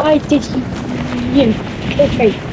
Why did he you kill me?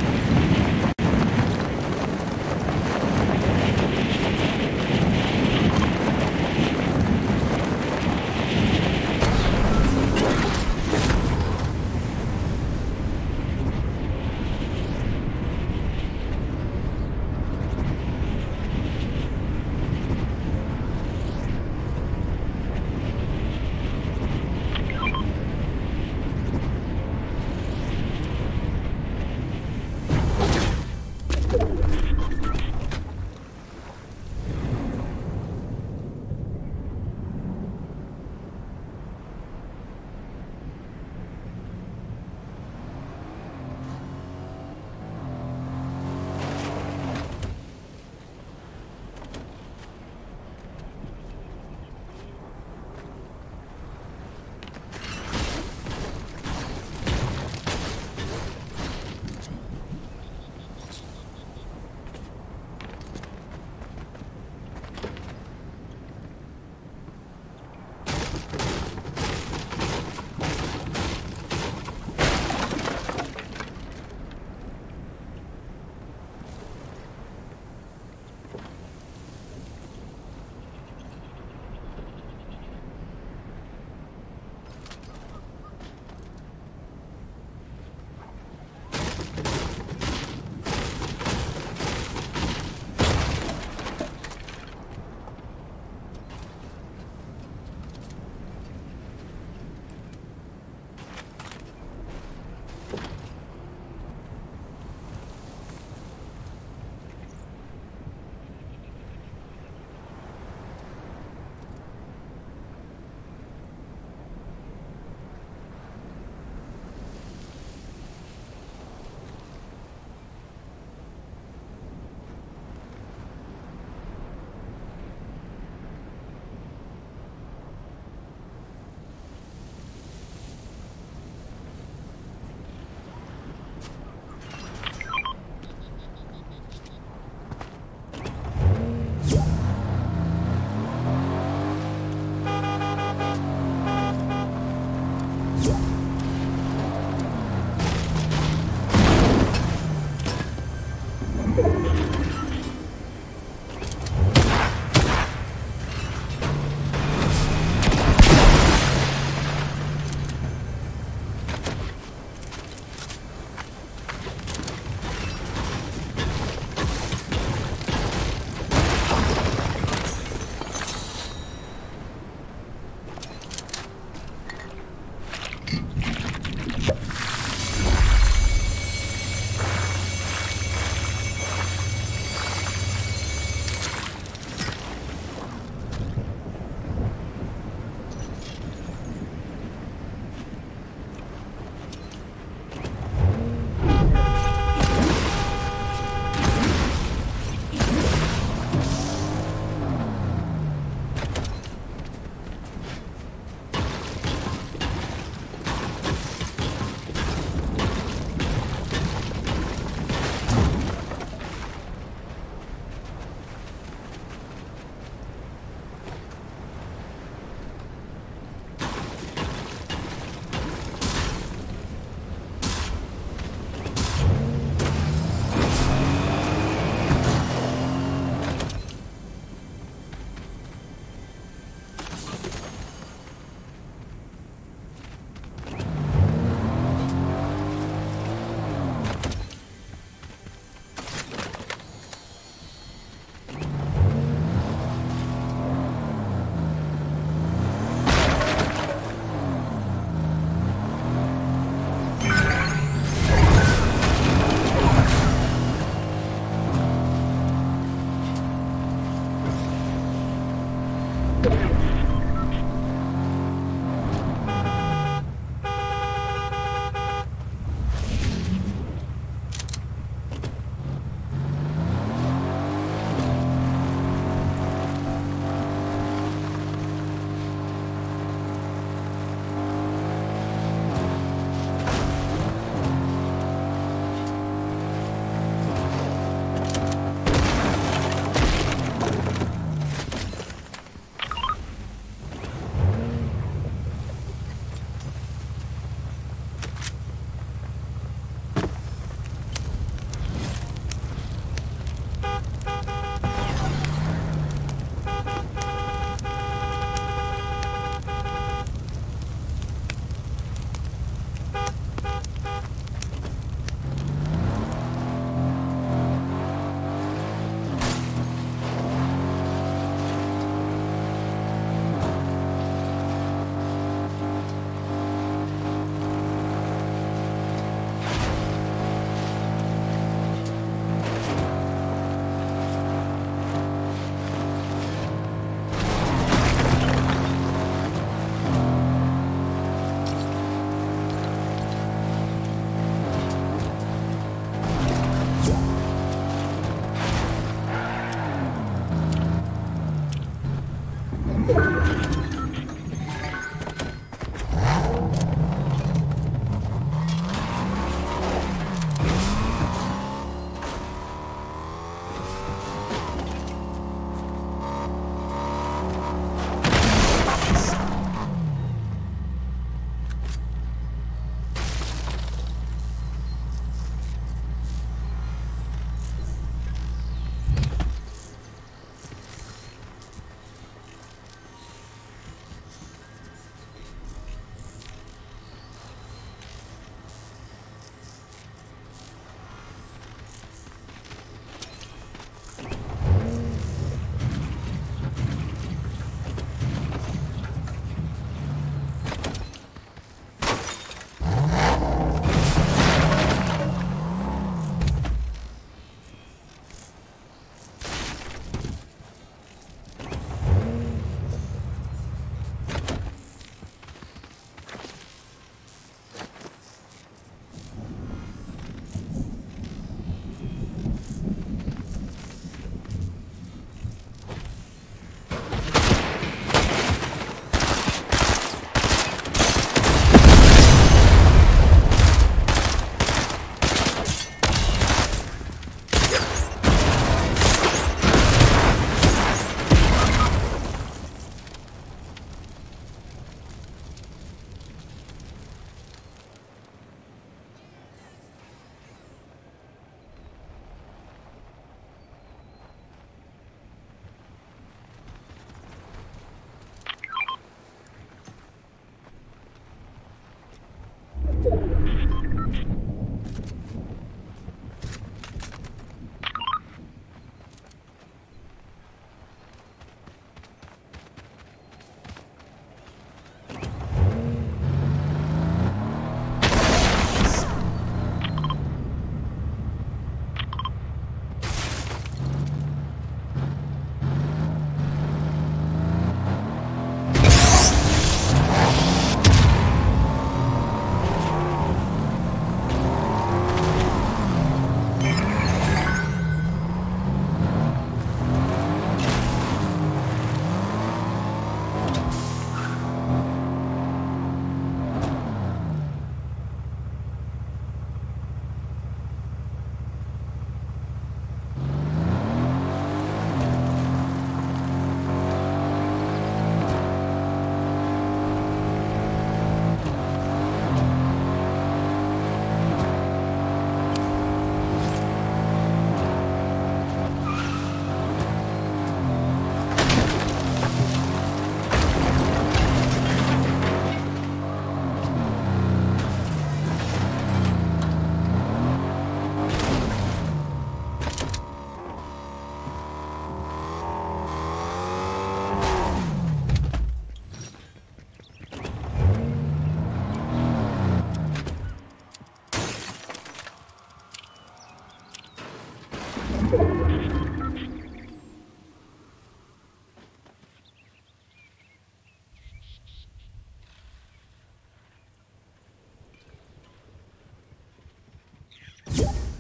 you